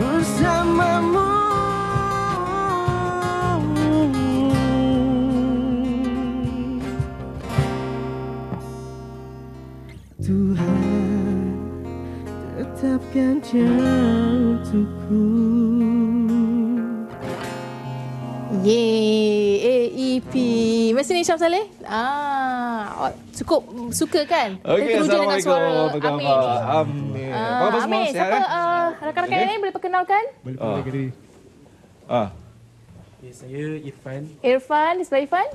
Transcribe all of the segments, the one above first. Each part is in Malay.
bersamamu Tuhan tetapkan jantungku Yeay, AEP. Macam ni Syam Saleh? Ah, cukup suka kan? Okey, teruja dengan Assalamualaikum. suara? Amin. Amin. Ah, Apa khabar semua? Amin, siapa uh, rakan-rakan Okey. ini boleh perkenalkan? Boleh Ah. perkenalkan diri. Ah. Okay, saya Irfan. Irfan, di sebelah Irfan.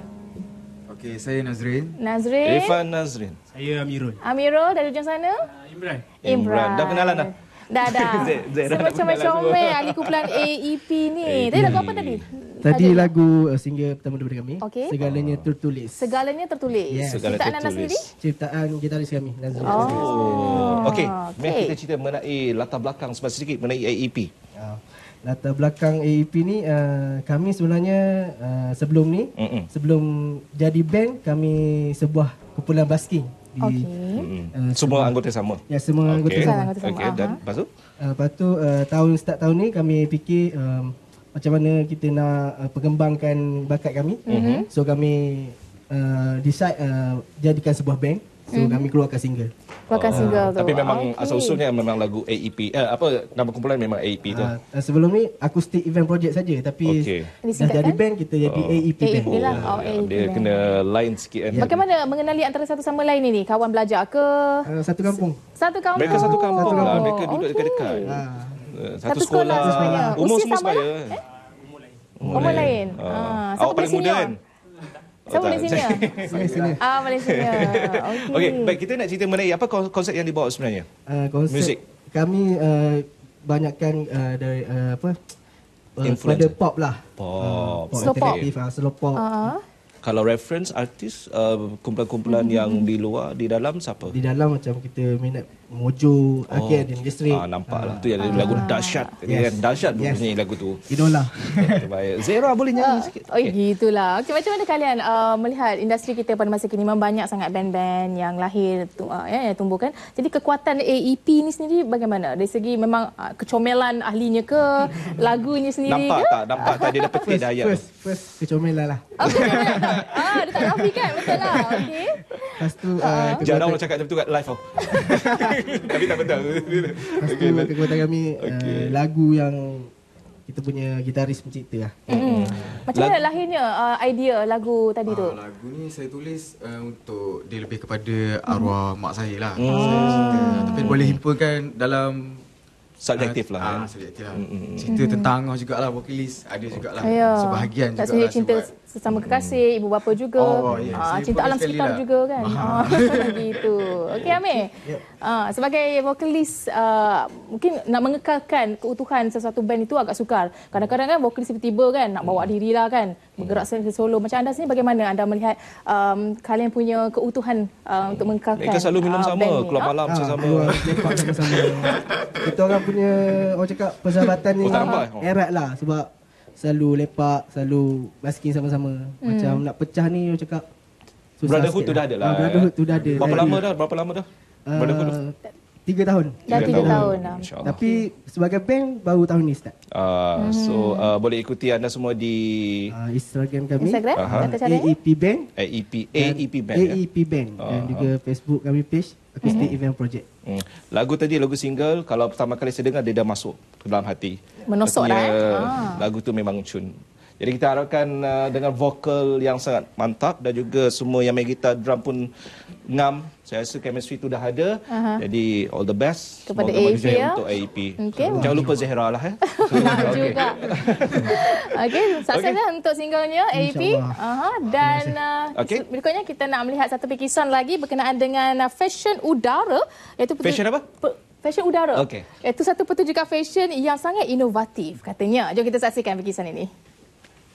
Okey, saya Nazrin. Nazrin. Irfan Nazrin. Saya Amirul. Amirul dari ujung sana. Imran. Imran. Dah kenalan dah? Dah, dah. Saya macam comel ahli kumpulan AEP ni. Tadi lagu apa tadi? Tadi lagu uh, single pertama daripada kami Okey. Segalanya tertulis Segalanya tertulis. Yes. Segala Ciptaan anda tertulis. sendiri? Ciptaan gitaris kami Nazrul Oh. Oh. Okey, okey. mari kita cerita mengenai latar belakang sebab sedikit mengenai AEP. Ah, Latar belakang AEP ni uh, kami sebenarnya uh, sebelum ni Mm-mm. sebelum jadi band kami sebuah kumpulan basking di Okey. Mm. Semua anggota sama. ya semua anggota sama. Anggota sama, Okey, dan aha. lepas tu? Uh, lepas tu uh, tahun start tahun ni kami fikir um, macam mana kita nak uh, perkembangkan bakat kami. Mm-hmm. So kami uh, decide uh, jadikan sebuah band. So mm-hmm. kami keluarkan single. Keluarkan single tu. Tapi memang Okey. asal usulnya memang lagu AEP. Eh, apa nama kumpulan memang AEP tu. Uh, uh, sebelum ni akustik event project saja tapi Okey. dah jadi band kita jadi AEP band. AEP lah. Oh, Ya, AEP dia band. kena lain sikit kan. Bagaimana mengenali antara satu sama lain ini? Kawan belajar ke? Uh, satu kampung. Satu kampung. Mereka satu kampung Satu lah. kampung. Mereka duduk Okey. dekat-dekat. Ah. Eh, Satu Satu sekolah sekolah. Umur Usia semua sama sebaya. lah? Umur lain. Ah. Ah, siapa Awak paling muda kan? Siapa Oh, paling tak. senior? Sini sini. Ah, paling senior. Okey. Okey, baik kita nak cerita mengenai apa kon- konsep yang dibawa sebenarnya. Uh, konsep Muzik. kami uh, banyakkan uh, dari uh, apa uh, pada pop lah. Pop. Pop Slow pop. alternatif, ah, slow pop. Ah, Kalau reference artis uh, kumpulan-kumpulan Mm-hmm. yang di luar di dalam siapa? Di dalam macam kita minat Mojo, oh. Akhir dan Gestri. Ah, nampak lah. Tu yang lagu dahsyat. Yes. Yes. Dahsyat Yes. bunyi lagu tu. Idola. Terbaik. Zera boleh nyanyi sikit. Oh gitulah. Okey macam mana kalian uh, melihat industri kita pada masa kini memang banyak sangat band-band yang lahir tu, uh, ya yang tumbuh kan. Jadi kekuatan AEP ni sendiri bagaimana? Dari segi memang uh, kecomelan ahlinya ke, lagunya sendiri Nampak ke? tak? Nampak tak dia dah petik First, dah ayat first, first kecomelan lah. Okey. Ah dia tak rapi kan? Betul lah. Okey. Lepas tu, uh, Jarang orang cakap macam tu kat live tau. Tapi tak betul. lepas tu kekuatan kami Okey. uh, lagu yang kita punya gitaris pencipta lah. Mm. Macam mana lahirnya uh, idea lagu tadi tu? Ah, lagu ni saya tulis uh, untuk dia lebih kepada arwah mak saya lah. Hmm. Saya cerita. Tapi boleh himpunkan dalam Subjektif lah. Ah, kan? subjektif lah. Cerita tentang Angah jugalah vokalis. Ada jugalah. Ya. Sebahagian tak juga lah cinta sebab- sesama kekasih, ibu bapa juga. Oh, ya. Ah, Saya cinta alam sekitar lah. juga kan. Ah, gitu. Okey Amir. Ah, sebagai vokalis ah, mungkin nak mengekalkan keutuhan sesuatu band itu agak sukar. Kadang-kadang kan vokalis tiba-tiba kan nak bawa diri lah kan. Bergerak sendiri solo. Macam anda sendiri bagaimana anda melihat um, kalian punya keutuhan ah, untuk mengekalkan Mereka selalu minum ah, sama, keluar Ah, malam Ah, sama. keluar. Kita orang punya orang cakap persahabatan ni Oh? Oh. erat lah sebab selalu lepak, selalu basking sama-sama. Macam nak pecah ni orang cakap susah Brotherhood sikit tu dah ada lah. Ah, brotherhood tu dah ada. Berapa lama dah? Berapa lama dah? ah, Brotherhood tu? Tiga tahun. Dah tiga tahun dah. InsyaAllah. Tapi sebagai band baru tahun ni start. Ah, so uh, boleh ikuti anda semua di Uh, Instagram kami Instagram? Aha. Kata caranya? AEP AEP dan AEP ya. AEP Band dan Ah, juga Facebook kami page Acoustic Event Project. Hmm. Lagu tadi lagu single kalau pertama kali saya dengar dia dah masuk ke dalam hati. Menosok dah, Artinya, eh? Ah. Lagu tu memang cun. Jadi kita harapkan uh, dengan vokal yang sangat mantap dan juga semua yang main gitar drum pun ngam. Saya rasa chemistry tu dah ada. Aha. Jadi all the best Kepada AEP, ya. untuk AEP. Okey. Jangan lupa Zehra lah eh. Nak juga. Okey, sukses okay. untuk singlenya AEP. Aha, dan uh, Okey. se- berikutnya kita nak melihat satu pikisan lagi berkenaan dengan uh, fashion udara iaitu Fashion apa? Pe- fashion udara. Okey. Iaitu satu pertunjukan fashion yang sangat inovatif katanya. Jom kita saksikan pikisan ini.